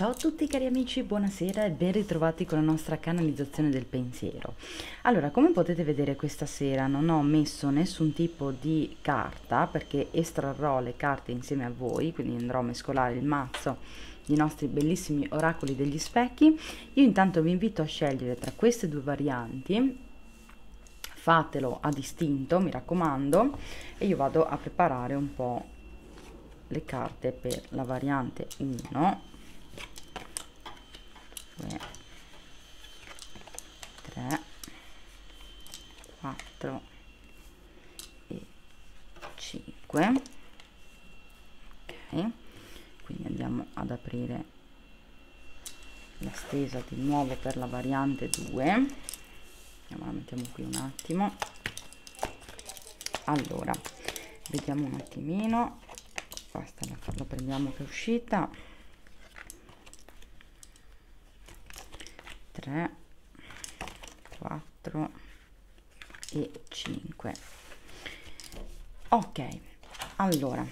Ciao a tutti cari amici, buonasera e ben ritrovati con la nostra canalizzazione del pensiero. Allora, come potete vedere questa sera non ho messo nessun tipo di carta perché estrarrò le carte insieme a voi, quindi andrò a mescolare il mazzo dei nostri bellissimi oracoli degli specchi. Io intanto vi invito a scegliere tra queste due varianti, fatelo a distinto, mi raccomando, e io vado a preparare un po' le carte per la variante 1 2 3 4 e 5 ok quindi andiamo ad aprire la stesa di nuovo per la variante 2 andiamo la mettiamo qui un attimo. Allora vediamo un attimino. Basta la, la prendiamo che è uscita 3 4 e 5 ok allora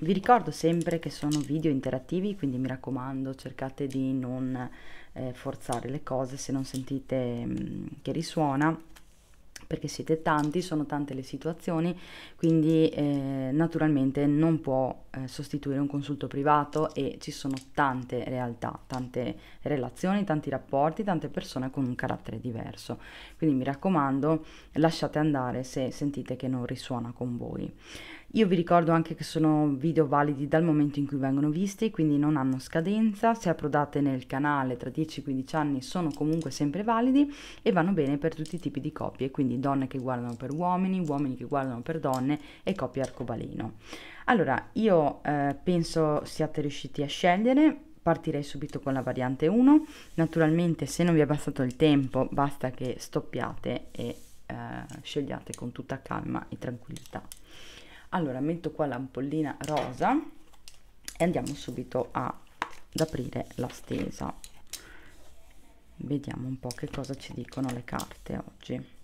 vi ricordo sempre che sono video interattivi quindi mi raccomando cercate di non eh, forzare le cose se non sentite mh, mm, che risuona perché siete tanti, sono tante le situazioni, quindi eh, naturalmente non può eh, sostituire un consulto privato e ci sono tante realtà, tante relazioni, tanti rapporti, tante persone con un carattere diverso. Quindi mi raccomando, lasciate andare se sentite che non risuona con voi. Io vi ricordo anche che sono video validi dal momento in cui vengono visti, quindi non hanno scadenza, se approdate nel canale tra 10 e 15 anni sono comunque sempre validi e vanno bene per tutti i tipi di coppie, quindi donne che guardano per uomini, uomini che guardano per donne e coppie arcobaleno. Allora, io eh, penso siate riusciti a scegliere, partirei subito con la variante 1, naturalmente se non vi è bastato il tempo basta che stoppiate e eh, scegliate con tutta calma e tranquillità allora metto qua l'ampollina rosa e andiamo subito a, ad aprire la stesa. Vediamo un po' che cosa ci dicono le carte oggi.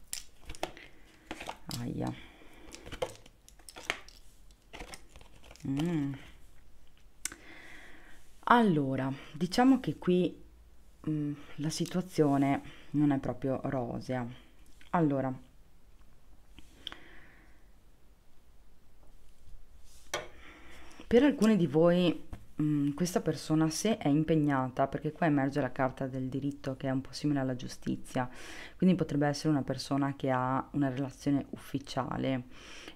Aia. Mm. allora diciamo che qui mm, la situazione non è proprio rosea. Allora Per alcuni di voi mh, mm, questa persona se è impegnata, perché qua emerge la carta del diritto che è un po' simile alla giustizia, quindi potrebbe essere una persona che ha una relazione ufficiale,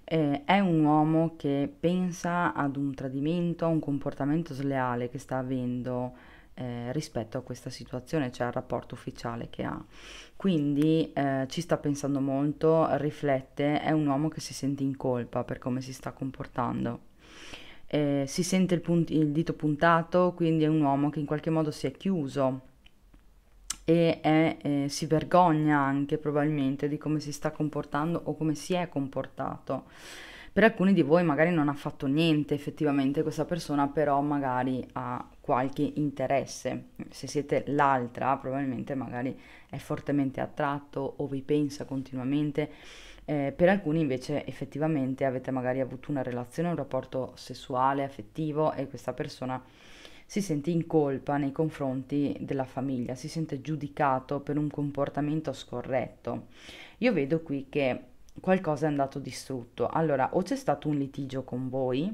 eh, è un uomo che pensa ad un tradimento, a un comportamento sleale che sta avendo eh, rispetto a questa situazione, cioè al rapporto ufficiale che ha. Quindi eh, ci sta pensando molto, riflette, è un uomo che si sente in colpa per come si sta comportando eh, si sente il, punt- il, dito puntato, quindi è un uomo che in qualche modo si è chiuso e è, eh, si vergogna anche probabilmente di come si sta comportando o come si è comportato. Per alcuni di voi magari non ha fatto niente effettivamente questa persona, però magari ha qualche interesse. Se siete l'altra, probabilmente magari è fortemente attratto o vi pensa continuamente eh, per alcuni invece effettivamente avete magari avuto una relazione, un rapporto sessuale, affettivo e questa persona si sente in colpa nei confronti della famiglia, si sente giudicato per un comportamento scorretto. Io vedo qui che qualcosa è andato distrutto. Allora, o c'è stato un litigio con voi,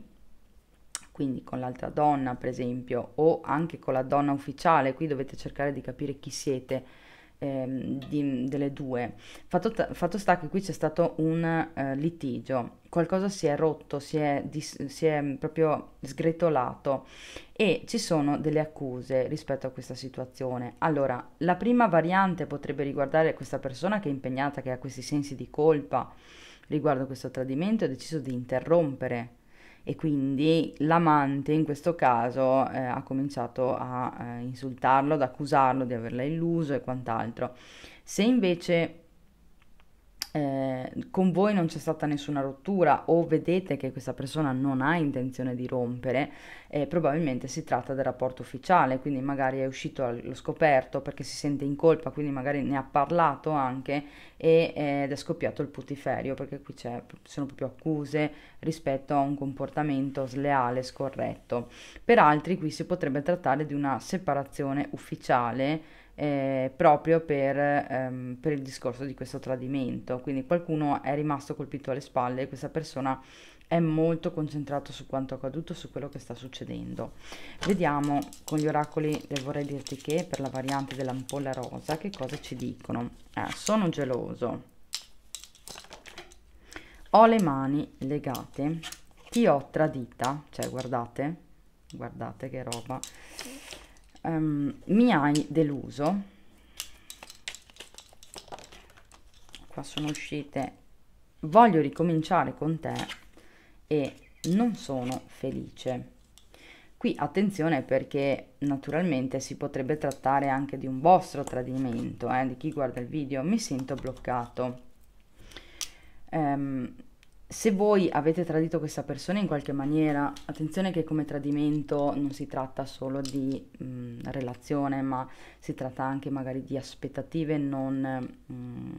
quindi con l'altra donna per esempio, o anche con la donna ufficiale, qui dovete cercare di capire chi siete ehm, di, delle due. Fatto, fatto, sta che qui c'è stato un eh, litigio, qualcosa si è rotto, si è, dis, si è proprio sgretolato e ci sono delle accuse rispetto a questa situazione. Allora, la prima variante potrebbe riguardare questa persona che è impegnata, che ha questi sensi di colpa riguardo questo tradimento, ha deciso di interrompere e quindi l'amante in questo caso eh, ha cominciato a eh, insultarlo, ad accusarlo di averla illuso e quant'altro. Se invece eh, con voi non c'è stata nessuna rottura o vedete che questa persona non ha intenzione di rompere, eh, probabilmente si tratta del rapporto ufficiale, quindi magari è uscito allo scoperto perché si sente in colpa, quindi magari ne ha parlato anche e, eh, ed è scoppiato il putiferio perché qui ci sono proprio accuse rispetto a un comportamento sleale, scorretto. Per altri qui si potrebbe trattare di una separazione ufficiale eh, proprio per, ehm, per, il discorso di questo tradimento. Quindi qualcuno è rimasto colpito alle spalle e questa persona è molto concentrato su quanto accaduto, su quello che sta succedendo. Vediamo con gli oracoli del vorrei dirti che per la variante dell'ampolla rosa che cosa ci dicono. Eh, sono geloso. Ho le mani legate, ti ho tradita, cioè guardate, guardate che roba um, mi hai deluso. Qua sono uscite. Voglio ricominciare con te e non sono felice. Qui attenzione perché naturalmente si potrebbe trattare anche di un vostro tradimento eh, di chi guarda il video mi sento bloccato. Um, se voi avete tradito questa persona in qualche maniera, attenzione che come tradimento non si tratta solo di mh, relazione, ma si tratta anche magari di aspettative non mh,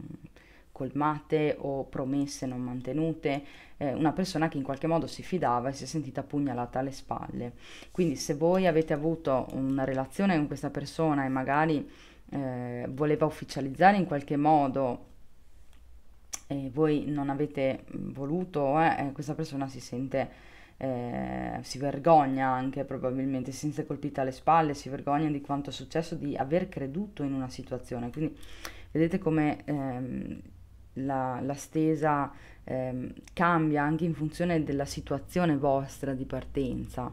colmate o promesse non mantenute, eh, una persona che in qualche modo si fidava e si è sentita pugnalata alle spalle. Quindi se voi avete avuto una relazione con questa persona e magari eh, voleva ufficializzare in qualche modo e voi non avete voluto, eh, questa persona si sente, eh, si vergogna anche probabilmente, si sente colpita alle spalle, si vergogna di quanto è successo, di aver creduto in una situazione. Quindi vedete come ehm, la, la, stesa ehm, cambia anche in funzione della situazione vostra di partenza.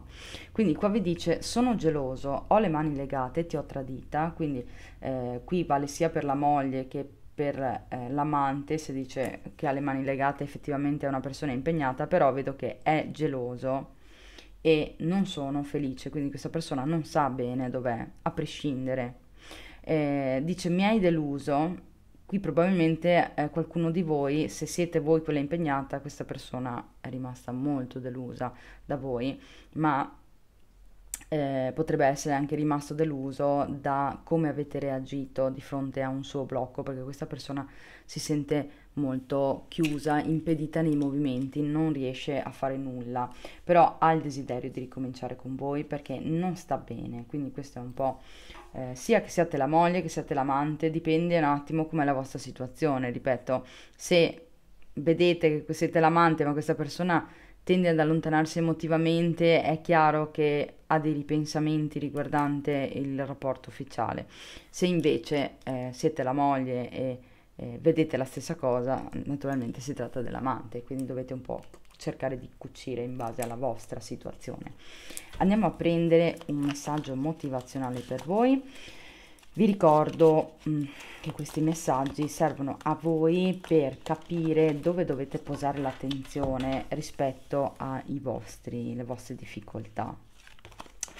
Quindi qua vi dice sono geloso, ho le mani legate, ti ho tradita, quindi eh, qui vale sia per la moglie che per per eh, l'amante, se dice che ha le mani legate effettivamente è una persona impegnata, però vedo che è geloso e non sono felice, quindi questa persona non sa bene dov'è, a prescindere. Eh, dice mi hai deluso, qui probabilmente eh, qualcuno di voi, se siete voi quella impegnata, questa persona è rimasta molto delusa da voi, ma eh, potrebbe essere anche rimasto deluso da come avete reagito di fronte a un suo blocco, perché questa persona si sente molto chiusa, impedita nei movimenti, non riesce a fare nulla, però ha il desiderio di ricominciare con voi perché non sta bene, quindi questo è un po' eh, sia che siate la moglie che siate l'amante, dipende un attimo com'è la vostra situazione, ripeto, se vedete che siete l'amante ma questa persona tende ad allontanarsi emotivamente, è chiaro che ha dei ripensamenti riguardante il rapporto ufficiale. Se invece eh, siete la moglie e eh, vedete la stessa cosa, naturalmente si tratta dell'amante, quindi dovete un po' cercare di cucire in base alla vostra situazione. Andiamo a prendere un messaggio motivazionale per voi. Vi ricordo mm, che questi messaggi servono a voi per capire dove dovete posare l'attenzione rispetto alle vostre difficoltà.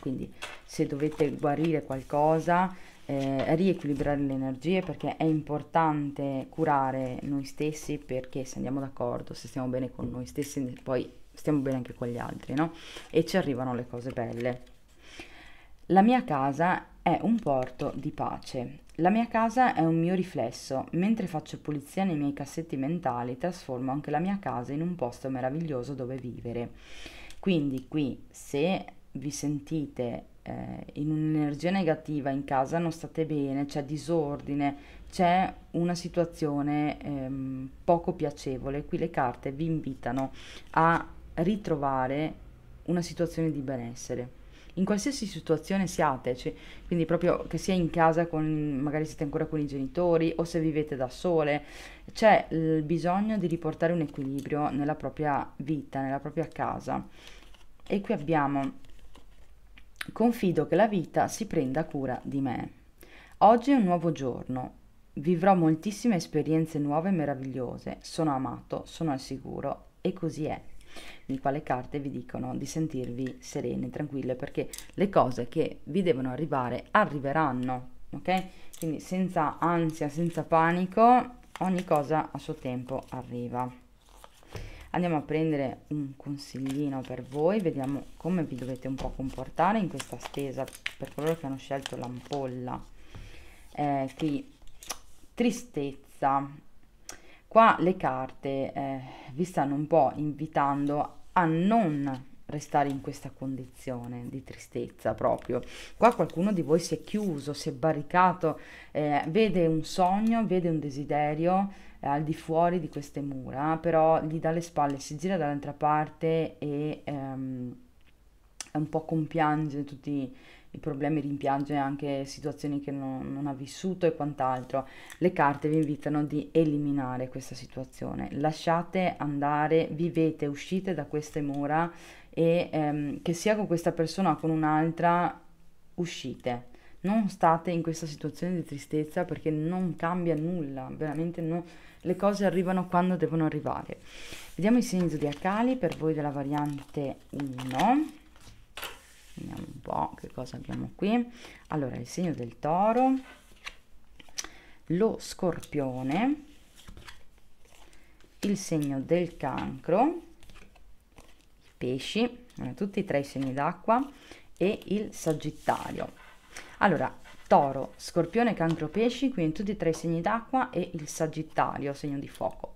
Quindi se dovete guarire qualcosa, eh, riequilibrare le energie perché è importante curare noi stessi perché se andiamo d'accordo, se stiamo bene con noi stessi, poi stiamo bene anche con gli altri, no? E ci arrivano le cose belle. La mia casa è un porto di pace. La mia casa è un mio riflesso. Mentre faccio pulizia nei miei cassetti mentali, trasformo anche la mia casa in un posto meraviglioso dove vivere. Quindi qui, se vi sentite eh, in un'energia negativa in casa, non state bene, c'è disordine, c'è una situazione ehm, poco piacevole, qui le carte vi invitano a ritrovare una situazione di benessere in qualsiasi situazione siate, cioè, quindi proprio che sia in casa con, magari siete ancora con i genitori o se vivete da sole, c'è il bisogno di riportare un equilibrio nella propria vita, nella propria casa. E qui abbiamo, confido che la vita si prenda cura di me. Oggi è un nuovo giorno, vivrò moltissime esperienze nuove e meravigliose, sono amato, sono al sicuro e così è nel quale carte vi dicono di sentirvi serene, tranquille, perché le cose che vi devono arrivare arriveranno, ok? Quindi senza ansia, senza panico, ogni cosa a suo tempo arriva. Andiamo a prendere un consiglino per voi, vediamo come vi dovete un po' comportare in questa spesa per coloro che hanno scelto l'ampolla. Eh, qui tristezza. Qua le carte eh, vi stanno un po' invitando a non restare in questa condizione di tristezza proprio. Qua qualcuno di voi si è chiuso, si è barricato, eh, vede un sogno, vede un desiderio eh, al di fuori di queste mura, però gli dà le spalle, si gira dall'altra parte e ehm, un po' compiange tutti i problemi, rimpiange anche situazioni che non, non, ha vissuto e quant'altro. Le carte vi invitano di eliminare questa situazione. Lasciate andare, vivete, uscite da queste mura e ehm, che sia con questa persona o con un'altra, uscite. Non state in questa situazione di tristezza perché non cambia nulla, veramente no, le cose arrivano quando devono arrivare. Vediamo i segni zodiacali per voi della variante 1 vediamo un po' che cosa abbiamo qui. Allora il segno del toro lo scorpione il segno del cancro i pesci tutti e tre i segni d'acqua e il sagittario. Allora toro scorpione cancro pesci quindi tutti e tre i segni d'acqua e il sagittario segno di fuoco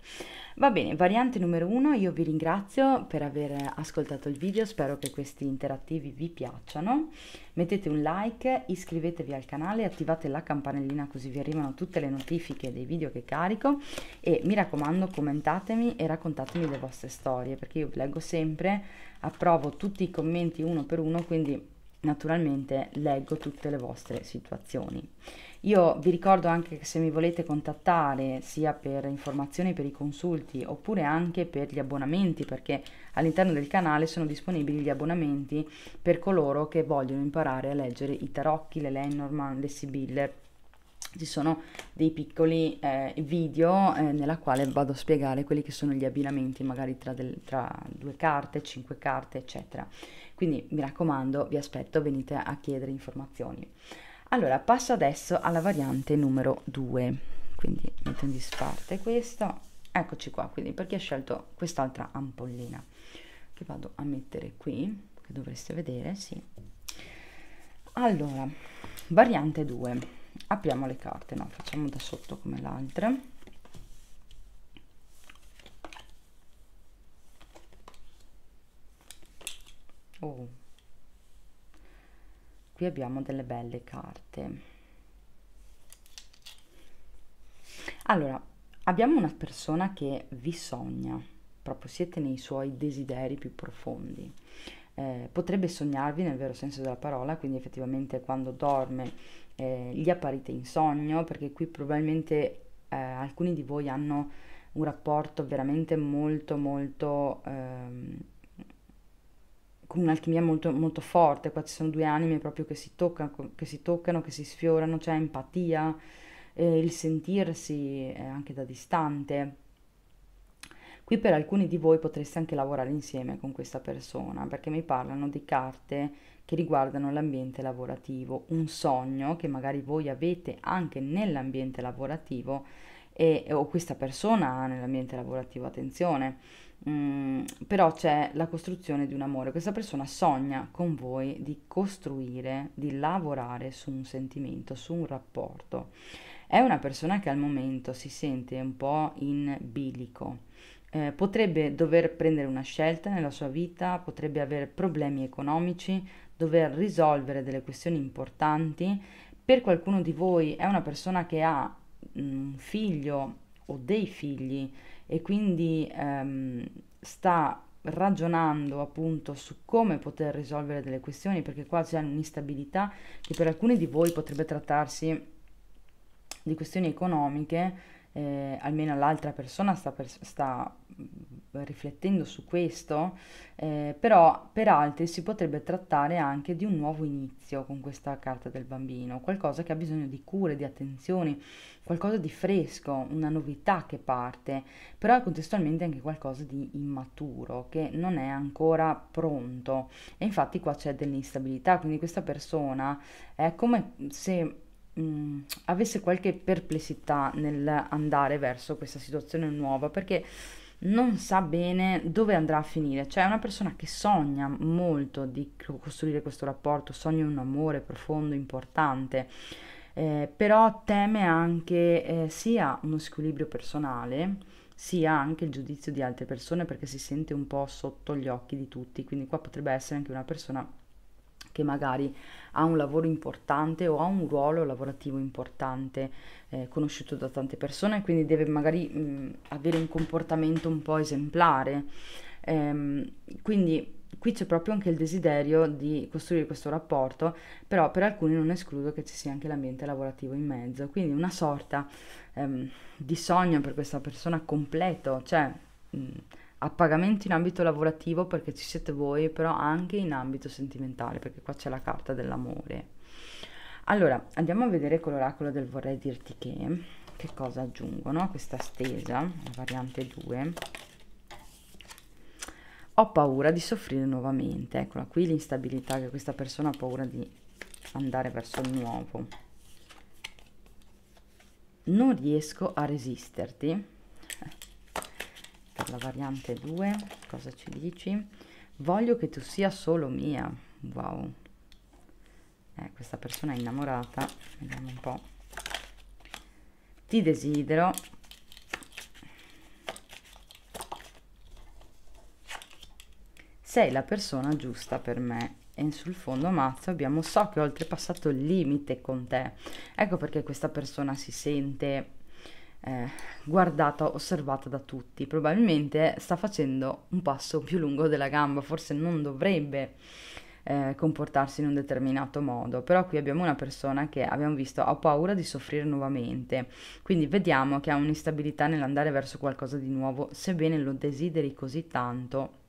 Va bene, variante numero uno, io vi ringrazio per aver ascoltato il video, spero che questi interattivi vi piacciono. Mettete un like, iscrivetevi al canale, attivate la campanellina così vi arrivano tutte le notifiche dei video che carico e mi raccomando commentatemi e raccontatemi le vostre storie perché io vi leggo sempre, approvo tutti i commenti uno per uno, quindi naturalmente leggo tutte le vostre situazioni. Io vi ricordo anche che se mi volete contattare sia per informazioni per i consulti oppure anche per gli abbonamenti, perché all'interno del canale sono disponibili gli abbonamenti per coloro che vogliono imparare a leggere i tarocchi, le Lenormand, le Sibille. Ci sono dei piccoli eh, video eh, nella quale vado a spiegare quelli che sono gli abbinamenti, magari tra, del, tra due carte, cinque carte, eccetera. Quindi mi raccomando, vi aspetto, venite a chiedere informazioni. Allora, passo adesso alla variante numero 2. Quindi metto in disparte questo. Eccoci qua, quindi perché ho scelto quest'altra ampollina che vado a mettere qui, che dovreste vedere, sì. Allora, variante 2. Apriamo le carte, no, facciamo da sotto come l'altra. Oh qui abbiamo delle belle carte. Allora abbiamo una persona che vi sogna proprio siete nei suoi desideri più profondi. Eh, potrebbe sognarvi nel vero senso della parola quindi effettivamente quando dorme eh, gli apparite in sogno perché qui probabilmente eh, alcuni di voi hanno un rapporto veramente molto molto ehm, con un'alchimia molto, molto forte, qua ci sono due anime proprio che si toccano, che si, toccano, che si sfiorano, c'è empatia, eh, il sentirsi eh, anche da distante. Qui per alcuni di voi potreste anche lavorare insieme con questa persona, perché mi parlano di carte che riguardano l'ambiente lavorativo, un sogno che magari voi avete anche nell'ambiente lavorativo e, o questa persona ha nell'ambiente lavorativo, attenzione Mm, però c'è la costruzione di un amore. Questa persona sogna con voi di costruire, di lavorare su un sentimento, su un rapporto. È una persona che al momento si sente un po' in bilico. Eh, potrebbe dover prendere una scelta nella sua vita, potrebbe avere problemi economici, dover risolvere delle questioni importanti. Per qualcuno di voi è una persona che ha un figlio o dei figli e quindi ehm, sta ragionando appunto su come poter risolvere delle questioni perché qua c'è un'instabilità che per alcuni di voi potrebbe trattarsi di questioni economiche eh, almeno l'altra persona sta, per, sta riflettendo su questo, eh, però per altri si potrebbe trattare anche di un nuovo inizio con questa carta del bambino, qualcosa che ha bisogno di cure, di attenzioni, qualcosa di fresco, una novità che parte, però contestualmente anche qualcosa di immaturo, che non è ancora pronto. E infatti qua c'è dell'instabilità, quindi questa persona è come se mh, avesse qualche perplessità nell'andare verso questa situazione nuova, perché non sa bene dove andrà a finire. Cioè è una persona che sogna molto di costruire questo rapporto, sogna un amore profondo, importante, eh, però teme anche eh, sia uno squilibrio personale, sia anche il giudizio di altre persone perché si sente un po' sotto gli occhi di tutti. Quindi qua potrebbe essere anche una persona che magari ha un lavoro importante o ha un ruolo lavorativo importante eh, conosciuto da tante persone, quindi deve magari mh, avere un comportamento un po' esemplare. Ehm, quindi qui c'è proprio anche il desiderio di costruire questo rapporto, però per alcuni non escludo che ci sia anche l'ambiente lavorativo in mezzo, quindi una sorta ehm, di sogno per questa persona completo, cioè mh, a pagamento in ambito lavorativo perché ci siete voi, però anche in ambito sentimentale, perché qua c'è la carta dell'amore. Allora, andiamo a vedere con l'oracolo del vorrei dirti che, che cosa aggiungono a questa stesa, la variante 2. Ho paura di soffrire nuovamente, eccola qui l'instabilità che questa persona ha paura di andare verso il nuovo. Non riesco a resisterti la variante 2 cosa ci dici? Voglio che tu sia solo mia. Wow. Eh, questa persona è innamorata. Vediamo un po' ti desidero. Sei la persona giusta per me. E sul fondo mazzo abbiamo so che ho oltrepassato il limite con te. Ecco perché questa persona si sente eh, guardata, osservata da tutti. Probabilmente sta facendo un passo più lungo della gamba, forse non dovrebbe eh, comportarsi in un determinato modo, però qui abbiamo una persona che abbiamo visto ha paura di soffrire nuovamente, quindi vediamo che ha un'instabilità nell'andare verso qualcosa di nuovo, sebbene lo desideri così tanto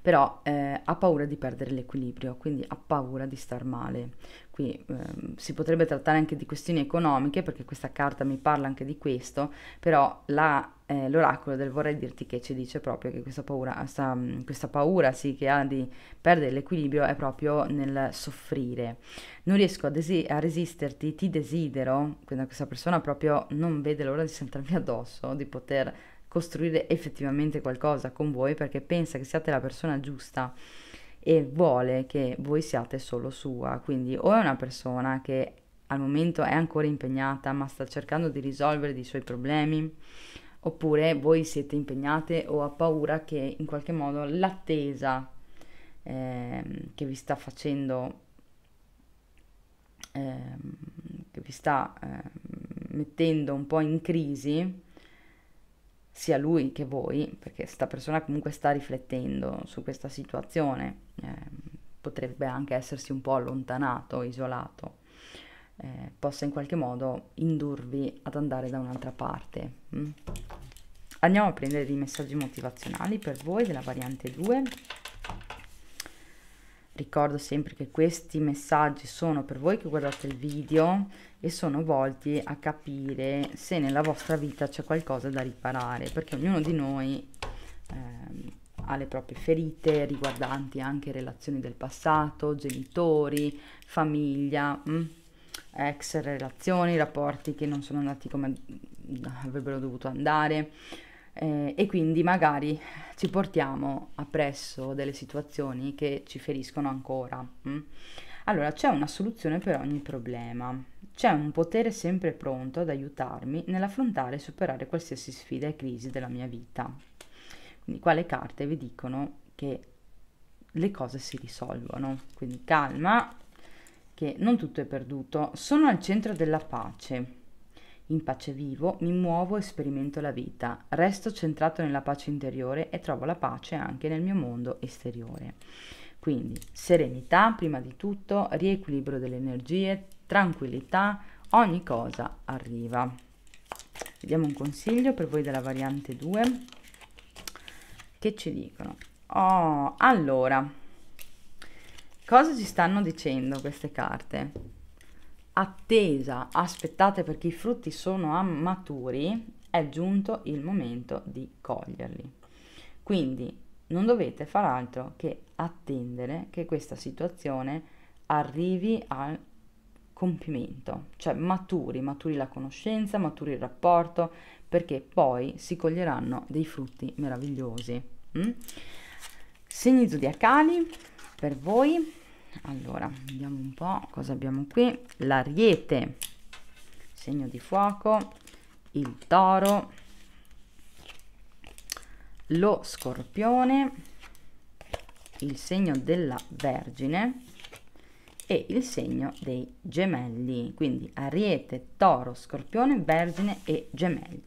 però eh, ha paura di perdere l'equilibrio, quindi ha paura di star male. Qui eh, si potrebbe trattare anche di questioni economiche, perché questa carta mi parla anche di questo, però la, eh, l'oracolo del vorrei dirti che ci dice proprio che questa paura, sta, questa paura sì, che ha di perdere l'equilibrio è proprio nel soffrire. Non riesco a, desi- a resisterti, ti desidero, quindi questa persona proprio non vede l'ora di sentirmi addosso, di poter costruire effettivamente qualcosa con voi perché pensa che siate la persona giusta e vuole che voi siate solo sua. Quindi o è una persona che al momento è ancora impegnata ma sta cercando di risolvere dei suoi problemi oppure voi siete impegnate o ha paura che in qualche modo l'attesa eh, che vi sta facendo eh, che vi sta eh, mettendo un po' in crisi sia lui che voi, perché questa persona comunque sta riflettendo su questa situazione, potrebbe anche essersi un po' allontanato, isolato, eh, possa in qualche modo indurvi ad andare da un'altra parte. Mm? Andiamo a prendere dei messaggi motivazionali per voi della variante 2. Ricordo sempre che questi messaggi sono per voi che guardate il video e sono volti a capire se nella vostra vita c'è qualcosa da riparare, perché ognuno di noi eh, ha le proprie ferite riguardanti anche relazioni del passato, genitori, famiglia, mh? Mm, ex relazioni, rapporti che non sono andati come avrebbero dovuto andare eh, e quindi magari ci portiamo appresso delle situazioni che ci feriscono ancora. Hm? Allora c'è una soluzione per ogni problema, c'è un potere sempre pronto ad aiutarmi nell'affrontare e superare qualsiasi sfida e crisi della mia vita. Quindi qua carte vi dicono che le cose si risolvono, quindi calma, che non tutto è perduto, sono al centro della pace. In pace vivo, mi muovo e sperimento la vita, resto centrato nella pace interiore e trovo la pace anche nel mio mondo esteriore. Quindi serenità prima di tutto, riequilibrio delle energie, tranquillità, ogni cosa arriva. Vediamo un consiglio per voi della variante 2 che ci dicono. Oh, allora, cosa ci stanno dicendo queste carte? attesa, aspettate perché i frutti sono maturi, è giunto il momento di coglierli. Quindi non dovete far altro che attendere che questa situazione arrivi al compimento, cioè maturi, maturi la conoscenza, maturi il rapporto, perché poi si coglieranno dei frutti meravigliosi. Mm? Segni zodiacali per voi. Allora, vediamo un po' cosa abbiamo qui. L'ariete, segno di fuoco, il toro, lo scorpione, il segno della vergine, e il segno dei gemelli, quindi ariete, toro, scorpione, vergine e gemelli.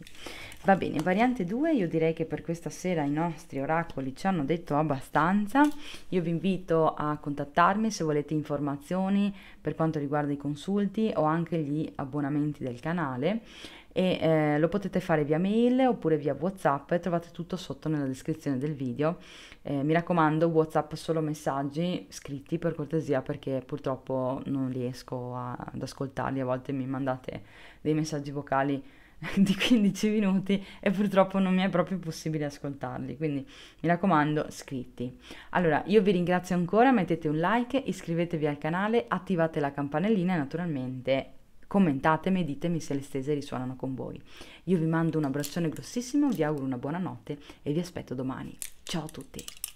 Va bene, variante 2, io direi che per questa sera i nostri oracoli ci hanno detto abbastanza. Io vi invito a contattarmi se volete informazioni per quanto riguarda i consulti o anche gli abbonamenti del canale. E eh, lo potete fare via mail oppure via whatsapp trovate tutto sotto nella descrizione del video. Eh, mi raccomando whatsapp solo messaggi scritti per cortesia perché purtroppo non riesco a, ad ascoltarli. A volte mi mandate dei messaggi vocali di 15 minuti e purtroppo non mi è proprio possibile ascoltarli quindi mi raccomando scritti allora io vi ringrazio ancora mettete un like iscrivetevi al canale attivate la campanellina e naturalmente commentatemi e ditemi se le stese risuonano con voi. Io vi mando un abbraccione grossissimo, vi auguro una buona notte e vi aspetto domani. Ciao a tutti!